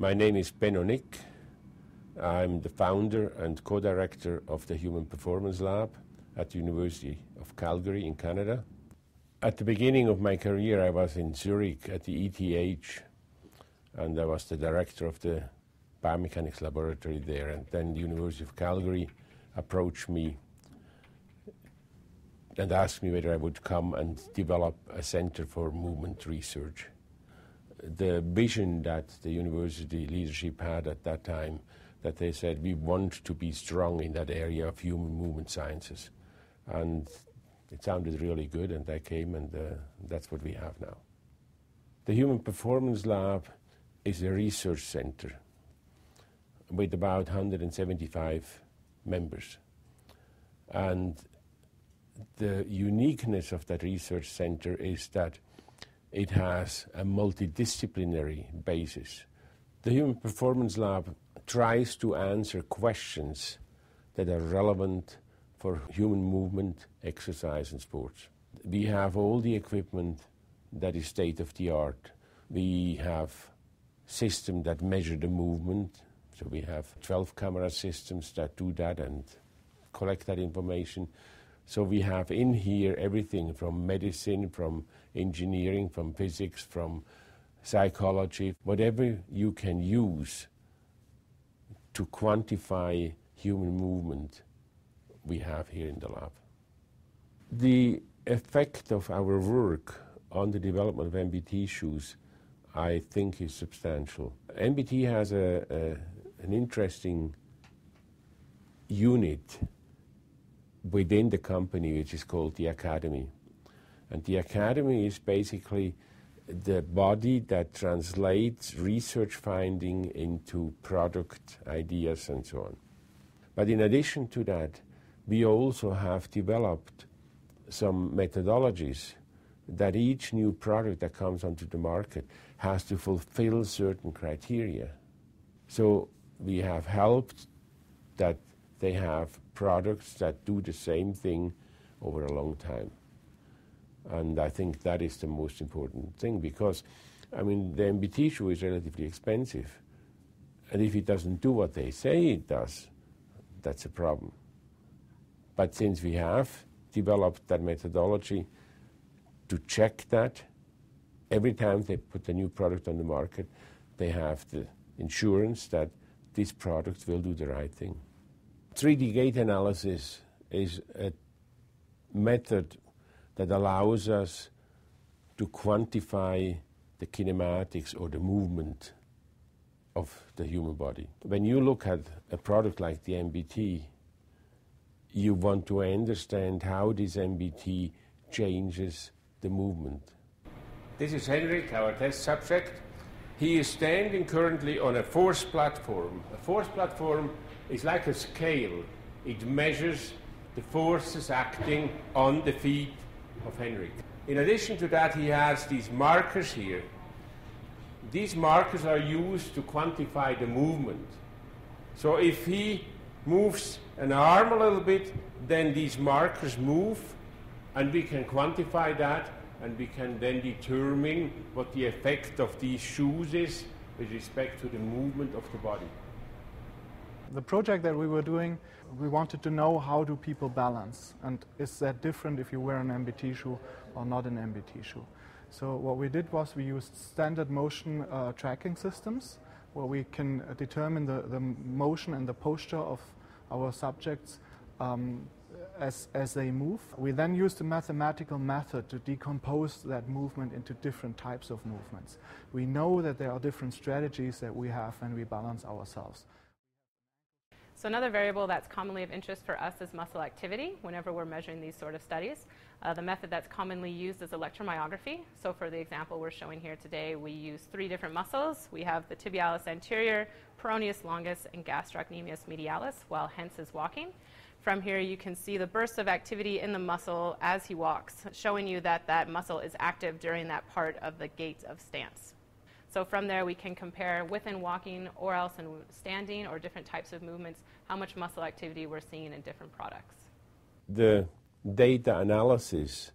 My name is Benno Nigg. I'm the founder and co-director of the Human Performance Lab at the University of Calgary in Canada. At the beginning of my career, I was in Zurich at the ETH, and I was the director of the biomechanics laboratory there. And then the University of Calgary approached me and asked me whether I would come and develop a center for movement research. The vision that the university leadership had at that time, that they said we want to be strong in that area of human movement sciences. And it sounded really good, and I came, and uh, that's what we have now. The Human Performance Lab is a research center with about 175 members. And the uniqueness of that research center is that it has a multidisciplinary basis. The Human Performance Lab tries to answer questions that are relevant for human movement, exercise, and sports. We have all the equipment that is state of the art. We have systems that measure the movement. So we have 12 camera systems that do that and collect that information. So we have in here everything from medicine, from engineering, from physics, from psychology, whatever you can use to quantify human movement, we have here in the lab. The effect of our work on the development of MBT shoes, I think, is substantial. MBT has a, a an interesting unit within the company, which is called the Academy. And the Academy is basically the body that translates research finding into product ideas and so on. But in addition to that, we also have developed some methodologies that each new product that comes onto the market has to fulfill certain criteria. So we have helped that they have products that do the same thing over a long time. And I think that is the most important thing because, I mean, the MBT shoe is relatively expensive. And if it doesn't do what they say it does, that's a problem. But since we have developed that methodology to check that, every time they put a new product on the market, they have the insurance that this product will do the right thing. 3D gait analysis is a method that allows us to quantify the kinematics or the movement of the human body. When you look at a product like the MBT, you want to understand how this MBT changes the movement. This is Henrik, our test subject. He is standing currently on a force platform. A force platform is like a scale. It measures the forces acting on the feet of Henrik. In addition to that, he has these markers here. These markers are used to quantify the movement. So if he moves an arm a little bit, then these markers move, and we can quantify that and we can then determine what the effect of these shoes is with respect to the movement of the body. The project that we were doing, we wanted to know how do people balance and is that different if you wear an MBT shoe or not an MBT shoe. So what we did was we used standard motion uh, tracking systems where we can uh, determine the, the motion and the posture of our subjects um, as, as they move. We then used a mathematical method to decompose that movement into different types of movements. We know that there are different strategies that we have when we balance ourselves. So another variable that's commonly of interest for us is muscle activity whenever we're measuring these sort of studies. Uh, the method that's commonly used is electromyography. So for the example we're showing here today, we use three different muscles. We have the tibialis anterior, peroneus longus, and gastrocnemius medialis while Hens is walking. From here, you can see the bursts of activity in the muscle as he walks, showing you that that muscle is active during that part of the gait of stance. So from there, we can compare within walking or else in standing or different types of movements, how much muscle activity we're seeing in different products. The data analysis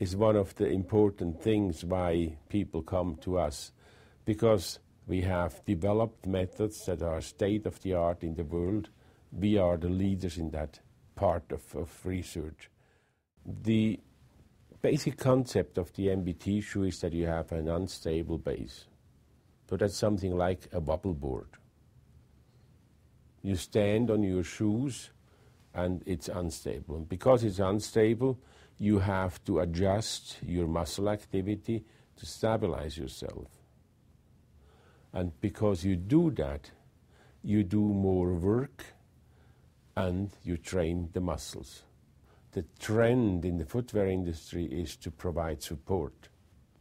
is one of the important things why people come to us because We have developed methods that are state of the art in the world. We are the leaders in that part of, of research. The basic concept of the MBT shoe is that you have an unstable base. So that's something like a wobble board. You stand on your shoes and it's unstable. And because it's unstable, you have to adjust your muscle activity to stabilize yourself. And because you do that, you do more work and you train the muscles. The trend in the footwear industry is to provide support.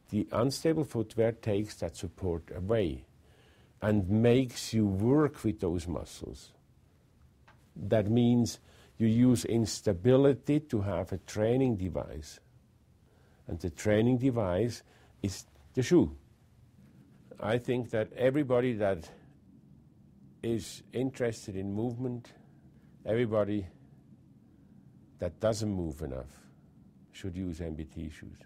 The unstable footwear takes that support away and makes you work with those muscles. That means you use instability to have a training device. And the training device is the shoe. I think that everybody that is interested in movement, everybody that doesn't move enough, should use MBT shoes.